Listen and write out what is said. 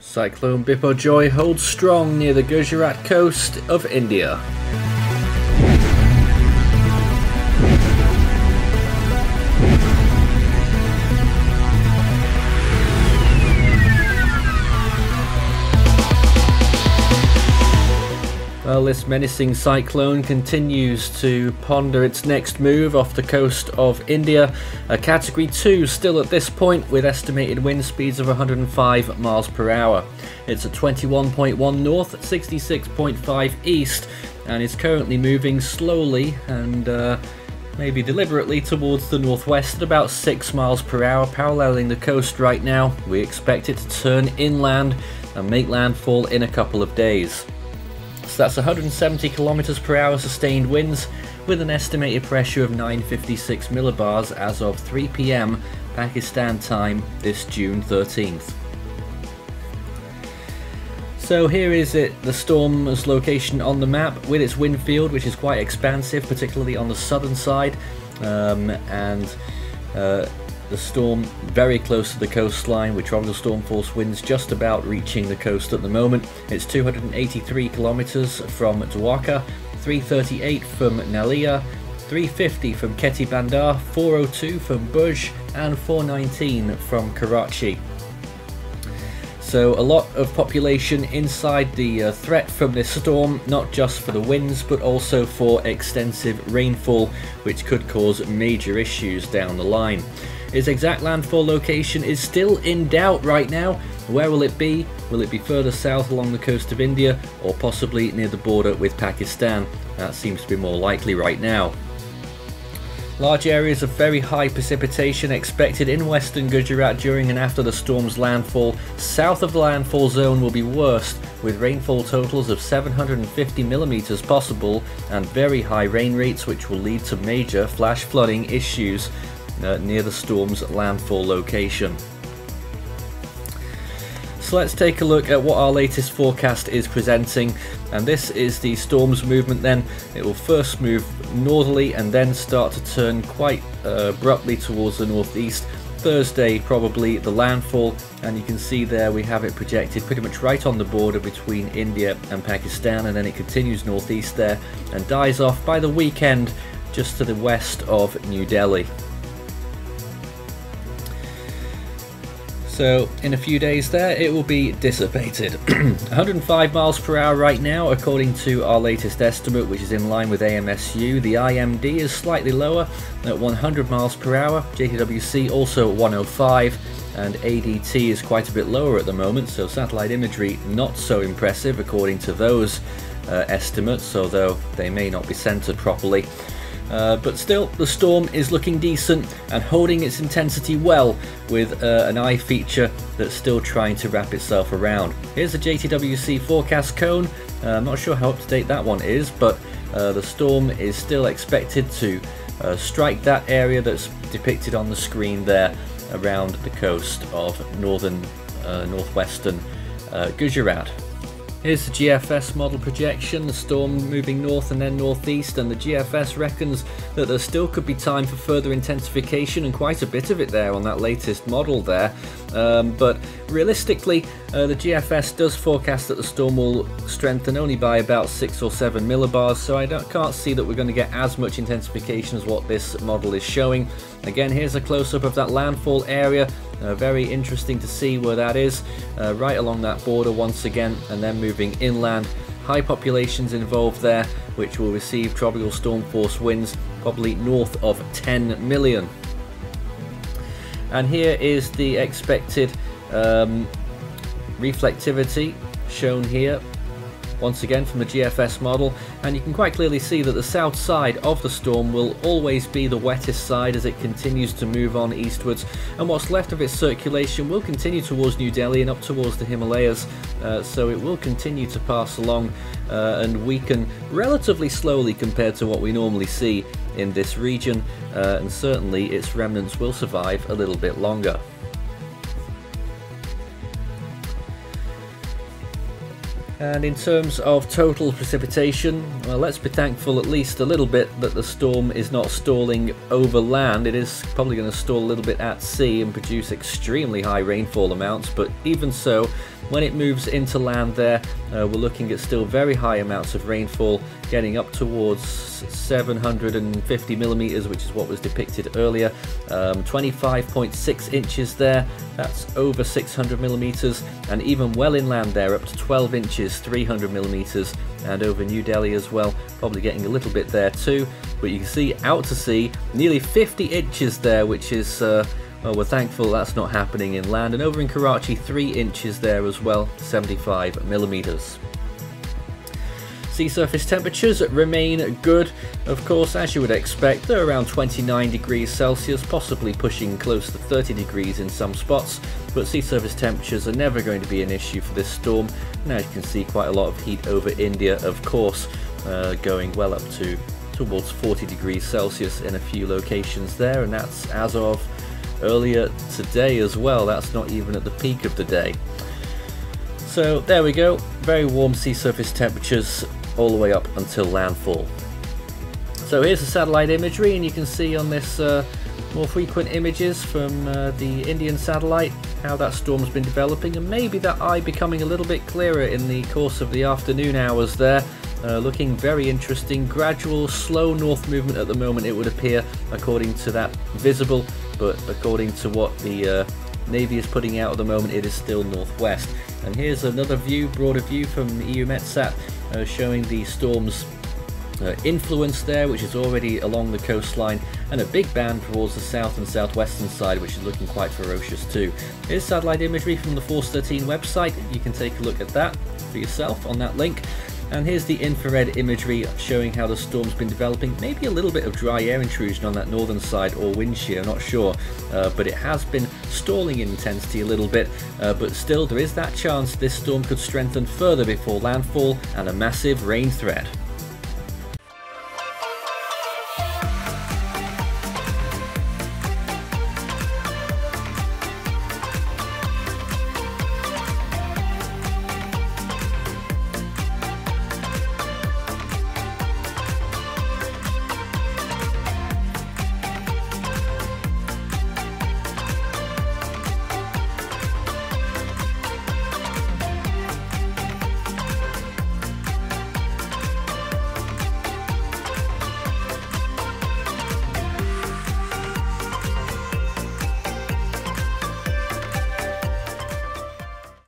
Cyclone Biparjoy holds strong near the Gujarat coast of India. Well, this menacing cyclone continues to ponder its next move off the coast of India. A category 2 still at this point with estimated wind speeds of 105 miles per hour. It's at 21.1 north, 66.5 east, and is currently moving slowly and uh, maybe deliberately towards the northwest at about 6 miles per hour, paralleling the coast right now. We expect it to turn inland and make landfall in a couple of days. That's 170 kilometers per hour sustained winds with an estimated pressure of 956 millibars as of 3 pm Pakistan time this June 13th. So here is it, the storm's location on the map with its wind field which is quite expansive particularly on the southern side um, and uh, the storm very close to the coastline with tropical storm force winds just about reaching the coast at the moment. It's 283 kilometers from Dwarka, 338 from Nalia, 350 from Keti Bandar, 402 from Bhuj, and 419 from Karachi. So a lot of population inside the uh, threat from this storm, not just for the winds, but also for extensive rainfall, which could cause major issues down the line. Its exact landfall location is still in doubt right now. Where will it be? Will it be further south along the coast of India or possibly near the border with Pakistan? That seems to be more likely right now. Large areas of very high precipitation expected in western Gujarat during and after the storm's landfall. South of the landfall zone will be worst, with rainfall totals of 750 millimeters possible and very high rain rates which will lead to major flash flooding issues uh, near the storm's landfall location. So let's take a look at what our latest forecast is presenting and this is the storm's movement then. It will first move northerly and then start to turn quite uh, abruptly towards the northeast. Thursday probably the landfall and you can see there we have it projected pretty much right on the border between India and Pakistan and then it continues northeast there and dies off by the weekend just to the west of New Delhi. So in a few days there it will be dissipated. 105 miles per hour right now according to our latest estimate which is in line with AMSU. The IMD is slightly lower at 100 miles per hour. JTWC also 105 and ADT is quite a bit lower at the moment so satellite imagery not so impressive according to those uh, estimates although they may not be centered properly. Uh, but still, the storm is looking decent and holding its intensity well with uh, an eye feature that's still trying to wrap itself around. Here's the JTWC forecast cone. Uh, I'm not sure how up to date that one is, but uh, the storm is still expected to uh, strike that area that's depicted on the screen there around the coast of northern, northwestern Gujarat. Here's the GFS model projection, the storm moving north and then northeast, and the GFS reckons that there still could be time for further intensification and quite a bit of it there on that latest model there. Um, but realistically, uh, the GFS does forecast that the storm will strengthen only by about 6 or 7 millibars, so I can't see that we're going to get as much intensification as what this model is showing. Again, here's a close-up of that landfall area. Uh, very interesting to see where that is, uh, right along that border once again, and then moving inland. High populations involved there, which will receive tropical storm force winds probably north of 10 million. And here is the expected um, reflectivity shown here once again from the GFS model and you can quite clearly see that the south side of the storm will always be the wettest side as it continues to move on eastwards and what's left of its circulation will continue towards New Delhi and up towards the Himalayas uh, so it will continue to pass along uh, and weaken relatively slowly compared to what we normally see in this region uh, and certainly its remnants will survive a little bit longer. And in terms of total precipitation, well, let's be thankful at least a little bit that the storm is not stalling over land. It is probably going to stall a little bit at sea and produce extremely high rainfall amounts, but even so, When it moves into land there, uh, we're looking at still very high amounts of rainfall, getting up towards 750 millimeters, which is what was depicted earlier. Um, 25.6 inches there, that's over 600 millimeters, and even well inland there, up to 12 inches, 300 millimeters, and over New Delhi as well, probably getting a little bit there too. But you can see out to sea, nearly 50 inches there, which is uh, well, we're thankful that's not happening inland. And over in Karachi, 3 inches there as well, 75 millimeters. Sea surface temperatures remain good, of course, as you would expect. They're around 29 degrees Celsius, possibly pushing close to 30 degrees in some spots, but sea surface temperatures are never going to be an issue for this storm. Now you can see quite a lot of heat over India, of course, uh, going well up to towards 40 degrees Celsius in a few locations there, and that's as of earlier today as well. That's not even at the peak of the day. So there we go, very warm sea surface temperatures all the way up until landfall. So here's the satellite imagery and you can see on this uh, more frequent images from uh, the Indian satellite how that storm's been developing and maybe that eye becoming a little bit clearer in the course of the afternoon hours there. Uh, looking very interesting, gradual, slow north movement at the moment it would appear according to that visible, but according to what the uh, Navy is putting out at the moment it is still northwest. And here's another view, broader view from EUMETSAT uh, showing the storm's uh, influence there, which is already along the coastline, and a big band towards the south and southwestern side, which is looking quite ferocious too. Here's satellite imagery from the Force 13 website. You can take a look at that for yourself on that link. And here's the infrared imagery showing how the storm's been developing. Maybe a little bit of dry air intrusion on that northern side or wind shear, not sure. Uh, but it has been stalling in intensity a little bit. Uh, but still, there is that chance this storm could strengthen further before landfall and a massive rain threat.